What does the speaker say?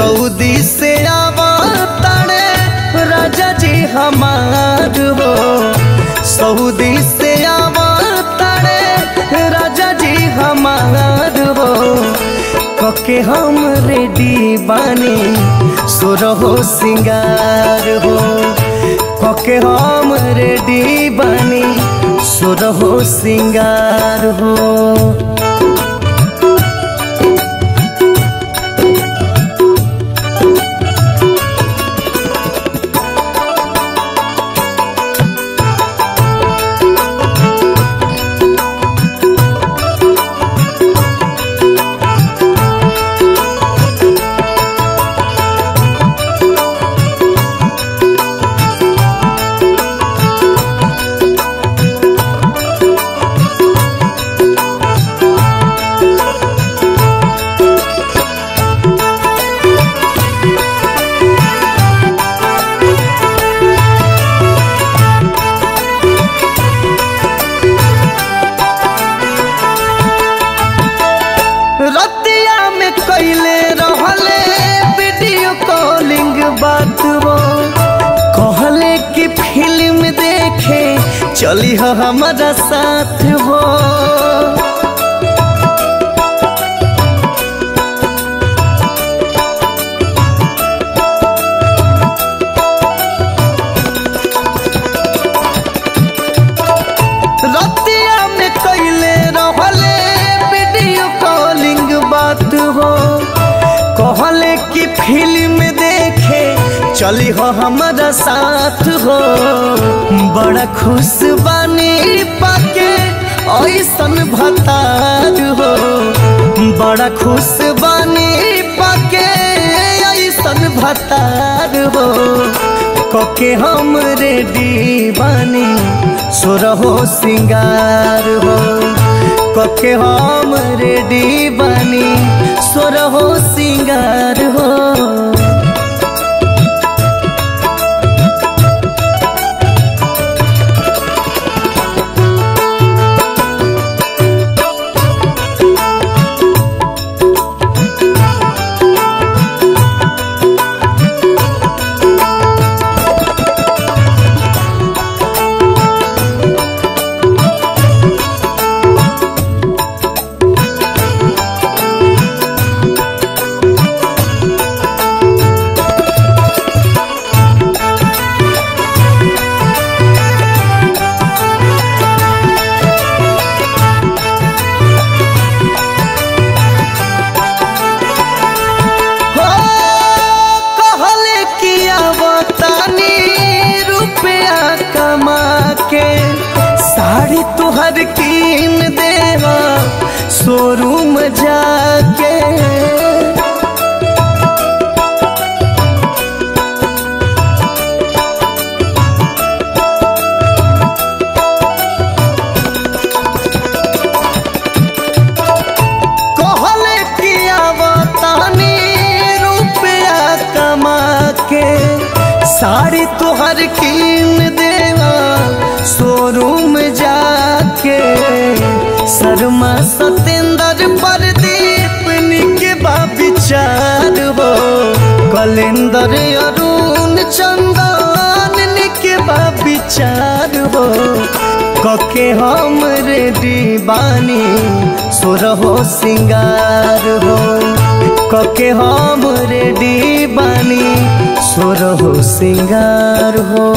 Saudi से आवा राजा जी हमार हो। सऊदी से आवा राजा जी हमार हो। कके हम रेडी बानी, सुरहो सिंगार हो। कके हम रेडी बानी, सुरहो सिंगार हो। चली हो हमारा साथ हो। कहले कि चली हो हमारा साथ हो। बड़ा खुश बानी पाके, ऐसन भतार हो। बड़ा खुश बानी पाके, ऐसन भतार हो। कके हम रेडी बानी, सुरहो सिंगार हो। कके हम रेडी सुरहो सिंगार हो हो। साड़ी कीन देवा शोरूम जाके। साड़ी तुहर कीन देवा शोरूम कलेंदर अरुण चंदन के विचार हो। कके हम रेडी बानी सुरहो सिंगार हो। कके हम रेडी बानी सुरहो सिंगार हो।